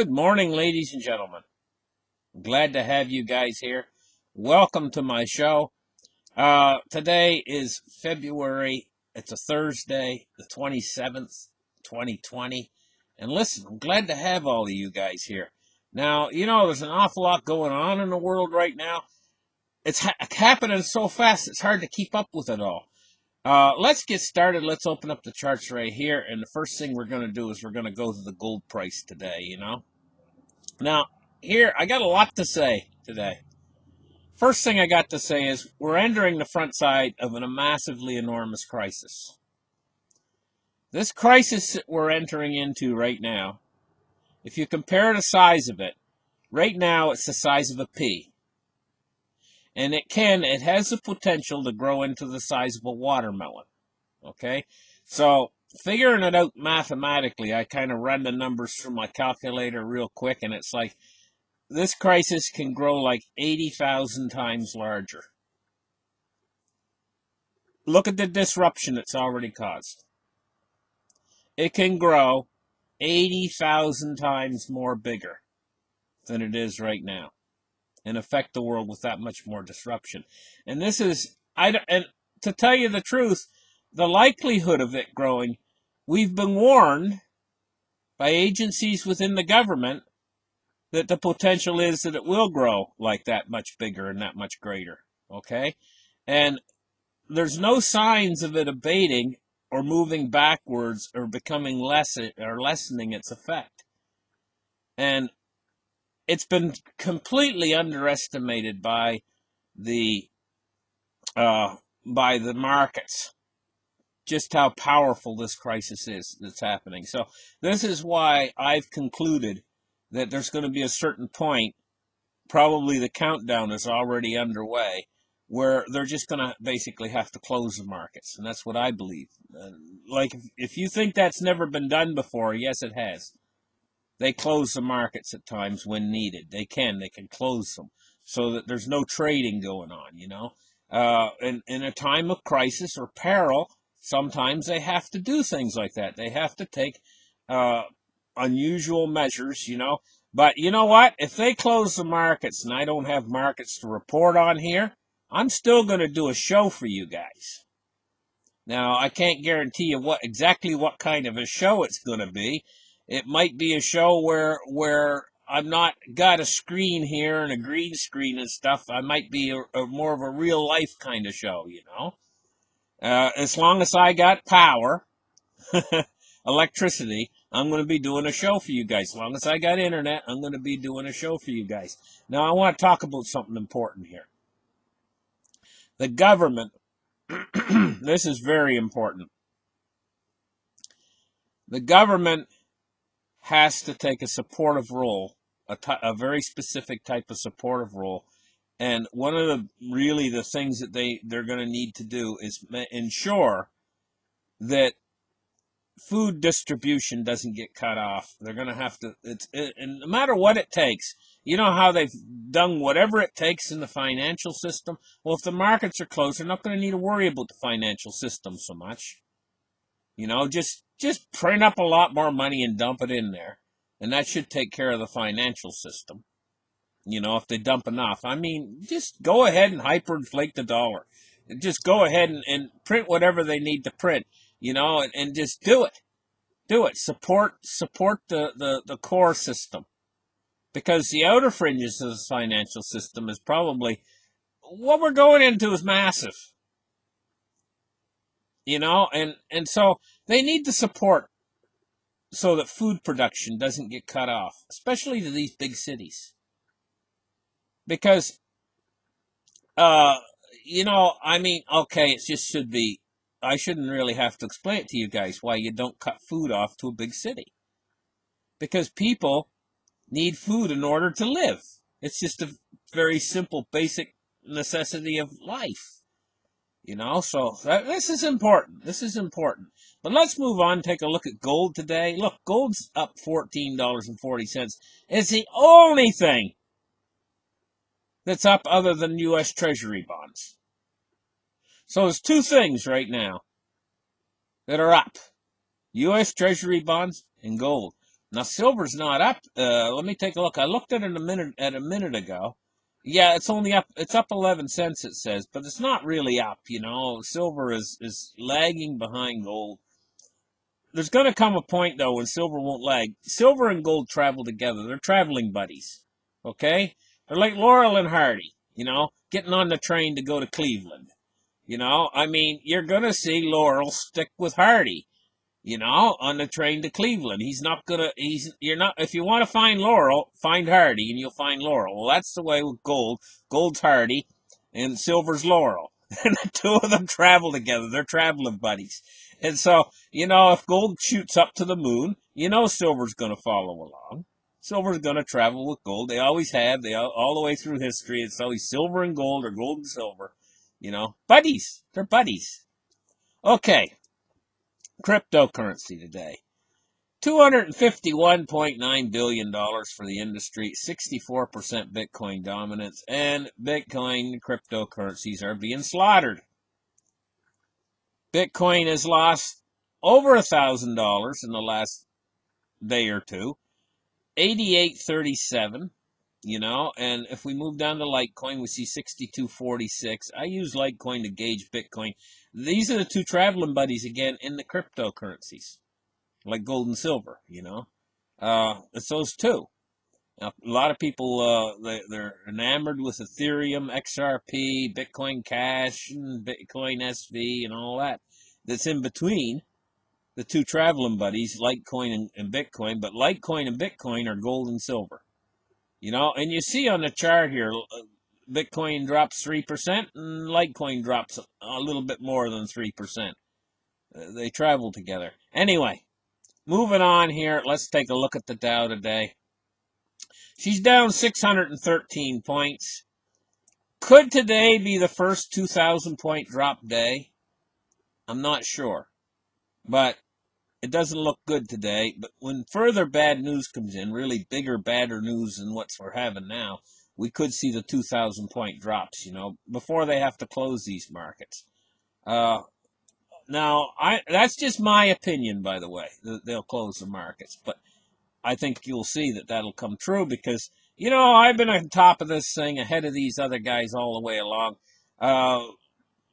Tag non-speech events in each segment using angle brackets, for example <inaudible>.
Good morning, ladies and gentlemen. Glad to have you guys here. Welcome to my show. Uh, today is February, it's a Thursday, the 27th, 2020. And listen, I'm glad to have all of you guys here. Now, you know, there's an awful lot going on in the world right now. It's ha- happening so fast, it's hard to keep up with it all. Uh, let's get started. Let's open up the charts right here. And the first thing we're going to do is we're going to go to the gold price today, you know? Now, here, I got a lot to say today. First thing I got to say is we're entering the front side of a massively enormous crisis. This crisis that we're entering into right now, if you compare the size of it, right now it's the size of a pea and it can, it has the potential to grow into the size of a watermelon. Okay? So, figuring it out mathematically, I kind of run the numbers through my calculator real quick, and it's like this crisis can grow like 80,000 times larger. Look at the disruption it's already caused. It can grow 80,000 times more bigger than it is right now and affect the world with that much more disruption. And this is, I, and to tell you the truth, the likelihood of it growing, we've been warned by agencies within the government that the potential is that it will grow like that much bigger and that much greater. Okay? And there's no signs of it abating or moving backwards or becoming less or lessening its effect. And it's been completely underestimated by the uh, by the markets just how powerful this crisis is that's happening. So this is why I've concluded that there's going to be a certain point, probably the countdown is already underway, where they're just going to basically have to close the markets, and that's what I believe. Like if, if you think that's never been done before, yes, it has. They close the markets at times when needed. They can. They can close them so that there's no trading going on, you know. Uh, in, in a time of crisis or peril, sometimes they have to do things like that. They have to take uh, unusual measures, you know. But you know what? If they close the markets and I don't have markets to report on here, I'm still going to do a show for you guys. Now, I can't guarantee you what exactly what kind of a show it's going to be it might be a show where where I'm not got a screen here and a green screen and stuff. I might be a, a more of a real life kind of show, you know. Uh, as long as I got power, <laughs> electricity, I'm going to be doing a show for you guys. As long as I got internet, I'm going to be doing a show for you guys. Now, I want to talk about something important here. The government, <clears throat> this is very important. The government has to take a supportive role, a very specific type of supportive role. And one of the really the things that they they're going to need to do is ensure that food distribution doesn't get cut off. They're going to have to. It's it, and no matter what it takes. You know how they've done whatever it takes in the financial system. Well, if the markets are closed, they're not going to need to worry about the financial system so much. You know, just just print up a lot more money and dump it in there. And that should take care of the financial system. You know, if they dump enough. I mean, just go ahead and hyperinflate the dollar. Just go ahead and, and print whatever they need to print, you know, and, and just do it. Do it. Support support the, the, the core system. Because the outer fringes of the financial system is probably what we're going into is massive you know, and and so they need the support so that food production doesn't get cut off, especially to these big cities. Because, uh, you know, I mean, okay, it just should be. I shouldn't really have to explain it to you guys why you don't cut food off to a big city. Because people need food in order to live. It's just a very simple, basic necessity of life. You know, so that, this is important. This is important. But let's move on. Take a look at gold today. Look, gold's up $14.40. It's the only thing that's up other than U.S. Treasury bonds. So there's two things right now that are up. U.S. Treasury bonds and gold. Now silver's not up. Uh, let me take a look. I looked at it a minute at a minute ago. Yeah, it's only up. It's up 11 cents. It says, but it's not really up. You know, silver is is lagging behind gold. There's going to come a point though when silver won't lag. Silver and gold travel together. They're traveling buddies. Okay, they're like Laurel and Hardy. You know, getting on the train to go to Cleveland. You know, I mean, you're going to see Laurel stick with Hardy you know, on the train to Cleveland. He's not gonna. He's you're not. If you want to find Laurel, find Hardy, and you'll find Laurel. Well, that's the way with gold. Gold's Hardy, and silver's Laurel, <laughs> and the two of them travel together. They're traveling buddies. And so, you know, if gold shoots up to the moon, you know silver's going to follow along. Silver's going to travel with gold. They always have. They all, all the way through history. It's always silver and gold or gold and silver. You know, buddies. They're buddies. Okay cryptocurrency today. $251.9 billion for the industry, 64% Bitcoin dominance, and Bitcoin cryptocurrencies are being slaughtered. Bitcoin has lost over $1,000 in the last day or two, 88.37, you know, and if we move down to Litecoin, we see 62.46. I use Litecoin to gauge Bitcoin. These are the two traveling buddies again in the cryptocurrencies, like gold and silver. You know, uh, it's those two. Now, a lot of people uh, they, they're enamored with Ethereum, XRP, Bitcoin Cash, and Bitcoin SV, and all that. That's in between the two traveling buddies, Litecoin and, and Bitcoin. But Litecoin and Bitcoin are gold and silver. You know, and you see on the chart here, uh, Bitcoin drops 3% and Litecoin drops a little bit more than 3%. Uh, they travel together. Anyway, moving on here, let's take a look at the Dow today. She's down 613 points. Could today be the first 2,000 point drop day? I'm not sure. But it doesn't look good today. But when further bad news comes in, really bigger, badder news than what we're having now, we could see the 2,000 point drops, you know, before they have to close these markets. Uh, now, I that's just my opinion, by the way. They'll close the markets, but I think you'll see that that'll come true because you know I've been on top of this thing ahead of these other guys all the way along. Uh,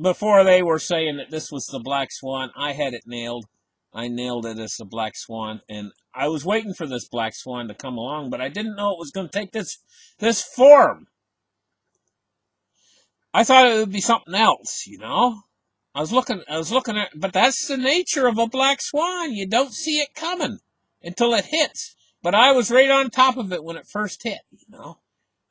before they were saying that this was the black swan, I had it nailed. I nailed it as the black swan, and I was waiting for this black swan to come along, but I didn't know it was going to take this this form. I thought it would be something else, you know. I was looking, I was looking at, but that's the nature of a black swan. You don't see it coming until it hits. But I was right on top of it when it first hit, you know.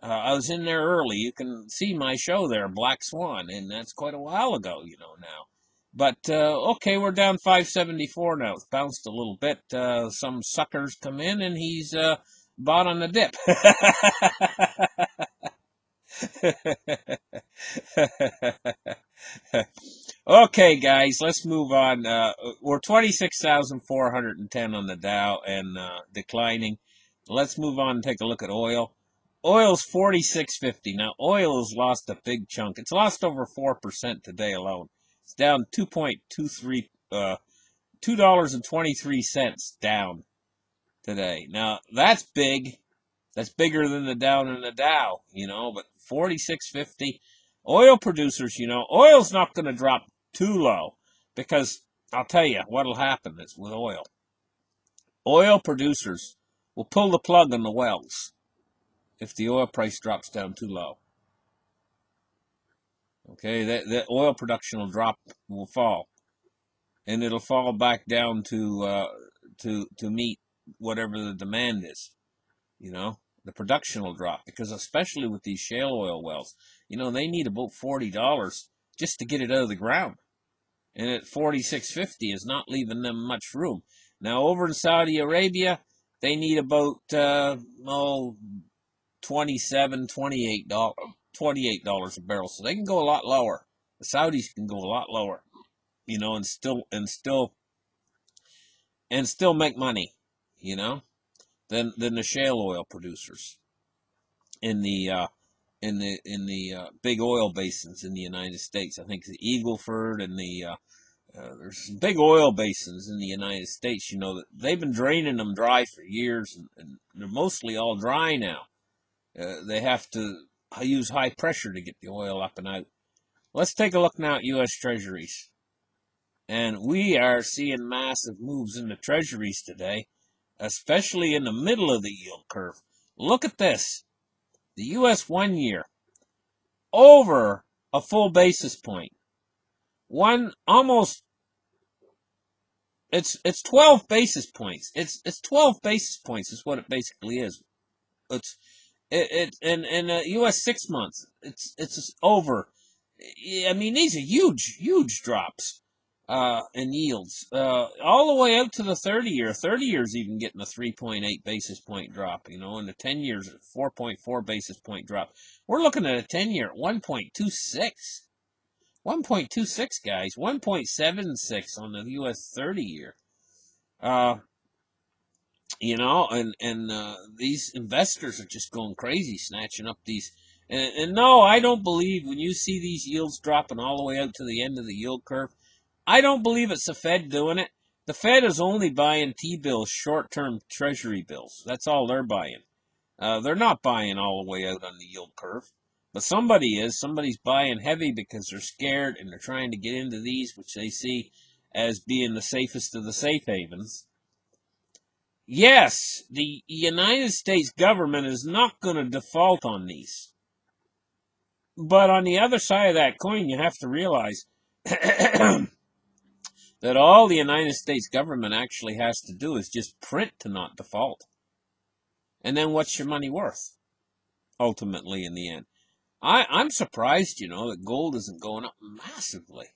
Uh, I was in there early. You can see my show there, Black Swan, and that's quite a while ago, you know, now. But uh, okay, we're down 574 now. It's bounced a little bit. Uh, some suckers come in, and he's uh, bought on the dip. <laughs> okay, guys, let's move on. Uh, we're 26,410 on the Dow and uh, declining. Let's move on and take a look at oil. Oil's 46.50. Now, oil has lost a big chunk. It's lost over 4% today alone. It's down 2.23, uh, $2.23 down today. Now, that's big. That's bigger than the down in the Dow, you know, but 46.50. Oil producers, you know, oil's not going to drop too low because I'll tell you what'll happen is with oil. Oil producers will pull the plug on the wells if the oil price drops down too low. Okay, that, that oil production will drop, will fall, and it'll fall back down to uh, to to meet whatever the demand is. You know, the production will drop because especially with these shale oil wells, you know, they need about forty dollars just to get it out of the ground, and at forty six fifty is not leaving them much room. Now over in Saudi Arabia, they need about uh, oh, 27 28 dollars $28 a barrel. So they can go a lot lower. The Saudis can go a lot lower, you know, and still, and still, and still make money, you know, than, than the shale oil producers in the, uh, in the, in the, uh, big oil basins in the United States. I think the Eagle Ford and the, uh, Uh, there's big oil basins in the United States, you know, that they've been draining them dry for years, and, and they're mostly all dry now. Uh, they have to use high pressure to get the oil up and out. Let's take a look now at U.S. Treasuries. And we are seeing massive moves in the Treasuries today, especially in the middle of the yield curve. Look at this. The U.S. one year, over a full basis point. point one almost it's it's 12 basis points. It's it's 12 basis points is what it basically is. It's it, it in in uh, US 6 months. It's it's over. I mean these are huge huge drops uh in yields. Uh all the way out to the 30 year. 30 years even getting a 3.8 basis point drop, you know, and the 10 years 4.4 basis point drop. We're looking at a 10 year at 1.26. 1.26, guys. 1.76 on the U.S. 30 year. Uh, you know, and and uh, these investors are just going crazy, snatching up these. And, and no, I don't believe when you see these yields dropping all the way out to the end of the yield curve, I don't believe it's the Fed doing it. The Fed is only buying T-bills, short-term Treasury bills. That's all they're buying. Uh, they're not buying all the way out on the yield curve. But somebody is. Somebody's buying heavy because they're scared and they're trying to get into these, which they see as being the safest of the safe havens. Yes, the United States government is not going to default on these. But on the other side of that coin, you have to realize <clears throat> that all the United States government actually has to do is just print to not default. And then what's your money worth? Ultimately, in the end. I, I'm surprised, you know, that gold isn't going up massively.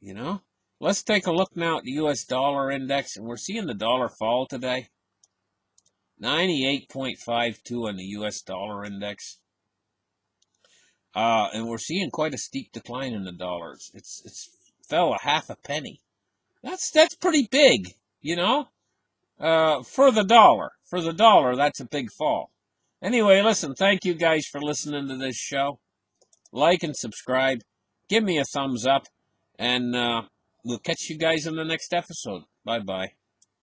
You know? Let's take a look now at the US dollar index, and we're seeing the dollar fall today. 98.52 on the US dollar index. Uh, and we're seeing quite a steep decline in the dollars. It's it's fell a half a penny. That's that's pretty big, you know. Uh, for the dollar, for the dollar, that's a big fall. Anyway, listen, thank you guys for listening to this show. Like and subscribe. Give me a thumbs up. And uh, we'll catch you guys in the next episode. Bye bye.